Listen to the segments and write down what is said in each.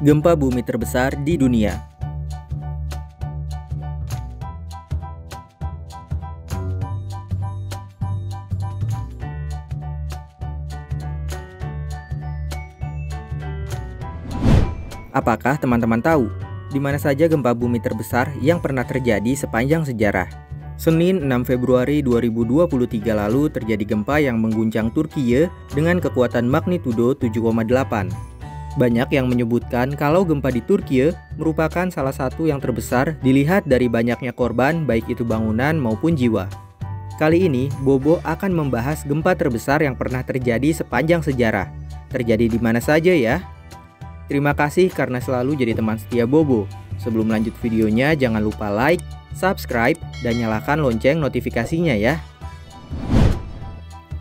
gempa bumi terbesar di dunia. Apakah teman-teman tahu di mana saja gempa bumi terbesar yang pernah terjadi sepanjang sejarah? Senin 6 Februari 2023 lalu terjadi gempa yang mengguncang Turkiye dengan kekuatan magnitudo 7,8. Banyak yang menyebutkan kalau gempa di Turkiye merupakan salah satu yang terbesar dilihat dari banyaknya korban baik itu bangunan maupun jiwa. Kali ini, Bobo akan membahas gempa terbesar yang pernah terjadi sepanjang sejarah. Terjadi di mana saja ya? Terima kasih karena selalu jadi teman setia Bobo. Sebelum lanjut videonya, jangan lupa like, subscribe, dan nyalakan lonceng notifikasinya ya.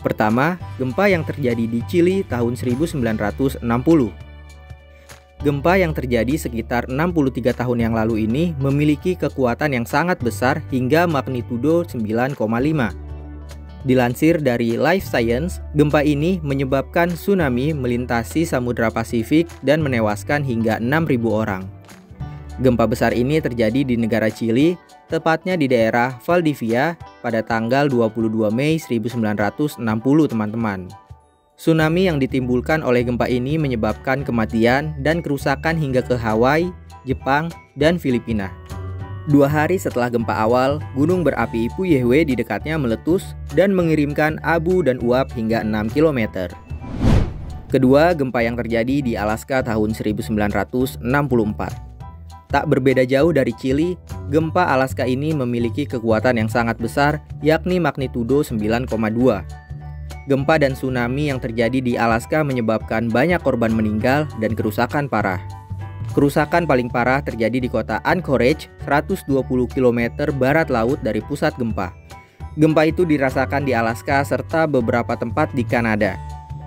Pertama, gempa yang terjadi di Chili tahun 1960. Gempa yang terjadi sekitar 63 tahun yang lalu ini memiliki kekuatan yang sangat besar hingga magnitudo 9,5. Dilansir dari Life Science, gempa ini menyebabkan tsunami melintasi Samudra Pasifik dan menewaskan hingga 6.000 orang. Gempa besar ini terjadi di negara Chili, tepatnya di daerah Valdivia pada tanggal 22 Mei 1960 teman-teman. Tsunami yang ditimbulkan oleh gempa ini menyebabkan kematian dan kerusakan hingga ke Hawaii, Jepang, dan Filipina. Dua hari setelah gempa awal, gunung berapi Puyehwe di dekatnya meletus dan mengirimkan abu dan uap hingga 6 km. Kedua, gempa yang terjadi di Alaska tahun 1964. Tak berbeda jauh dari Chili, gempa Alaska ini memiliki kekuatan yang sangat besar, yakni magnitudo 9,2. Gempa dan tsunami yang terjadi di Alaska menyebabkan banyak korban meninggal dan kerusakan parah. Kerusakan paling parah terjadi di kota Anchorage, 120 km barat laut dari pusat gempa. Gempa itu dirasakan di Alaska serta beberapa tempat di Kanada.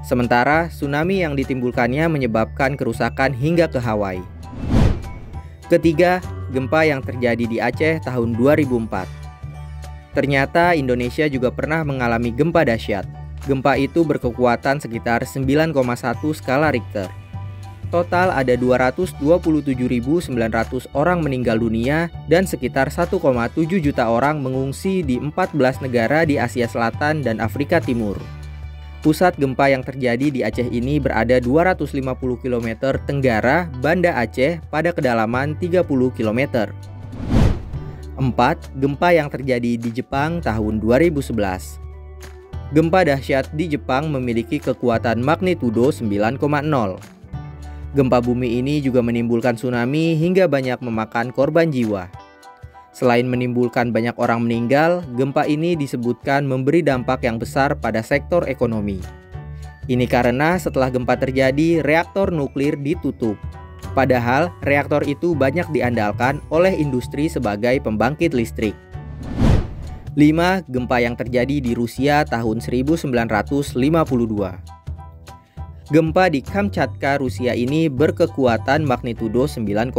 Sementara tsunami yang ditimbulkannya menyebabkan kerusakan hingga ke Hawaii. Ketiga, gempa yang terjadi di Aceh tahun 2004. Ternyata Indonesia juga pernah mengalami gempa dahsyat. Gempa itu berkekuatan sekitar 9,1 skala Richter. Total ada 227.900 orang meninggal dunia dan sekitar 1,7 juta orang mengungsi di 14 negara di Asia Selatan dan Afrika Timur. Pusat gempa yang terjadi di Aceh ini berada 250 km tenggara Banda Aceh pada kedalaman 30 km. 4. Gempa yang terjadi di Jepang tahun 2011 Gempa dahsyat di Jepang memiliki kekuatan magnitudo 9,0. Gempa bumi ini juga menimbulkan tsunami hingga banyak memakan korban jiwa. Selain menimbulkan banyak orang meninggal, gempa ini disebutkan memberi dampak yang besar pada sektor ekonomi. Ini karena setelah gempa terjadi, reaktor nuklir ditutup. Padahal reaktor itu banyak diandalkan oleh industri sebagai pembangkit listrik. 5. Gempa yang terjadi di Rusia tahun 1952 Gempa di Kamchatka, Rusia ini berkekuatan magnitudo 9,0.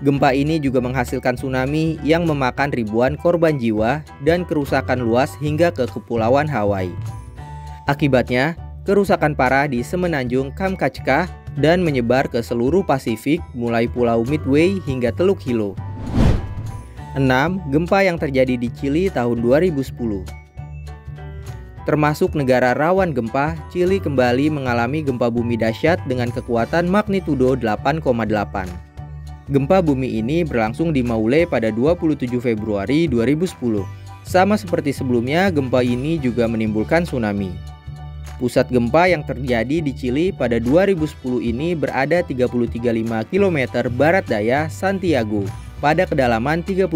Gempa ini juga menghasilkan tsunami yang memakan ribuan korban jiwa dan kerusakan luas hingga ke Kepulauan Hawaii. Akibatnya, kerusakan parah di semenanjung Kamchatka dan menyebar ke seluruh Pasifik mulai Pulau Midway hingga Teluk Hilo. 6. Gempa yang terjadi di Chili tahun 2010 Termasuk negara rawan gempa, Chili kembali mengalami gempa bumi dahsyat dengan kekuatan magnitudo 8,8. Gempa bumi ini berlangsung di Maule pada 27 Februari 2010. Sama seperti sebelumnya, gempa ini juga menimbulkan tsunami. Pusat gempa yang terjadi di Chili pada 2010 ini berada 335 km barat daya Santiago pada kedalaman 35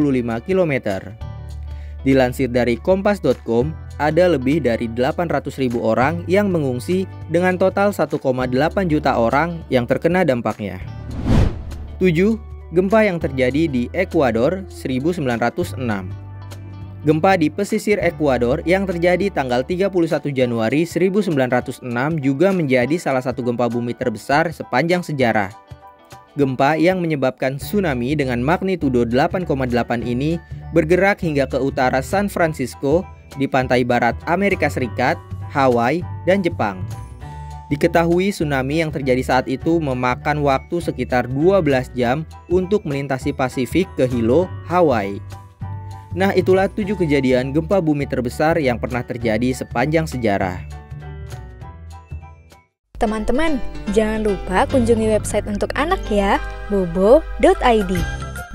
km. Dilansir dari kompas.com, ada lebih dari 800.000 orang yang mengungsi dengan total 1,8 juta orang yang terkena dampaknya. 7. Gempa yang terjadi di Ekuador 1906 Gempa di pesisir Ekuador yang terjadi tanggal 31 Januari 1906 juga menjadi salah satu gempa bumi terbesar sepanjang sejarah Gempa yang menyebabkan tsunami dengan magnitudo 8,8 ini bergerak hingga ke utara San Francisco di pantai barat Amerika Serikat, Hawaii, dan Jepang. Diketahui tsunami yang terjadi saat itu memakan waktu sekitar 12 jam untuk melintasi Pasifik ke Hilo, Hawaii. Nah, itulah tujuh kejadian gempa bumi terbesar yang pernah terjadi sepanjang sejarah. Teman-teman, jangan lupa kunjungi website untuk anak ya, bobo.id.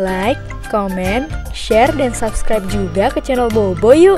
Like, comment, share, dan subscribe juga ke channel Bobo yuk!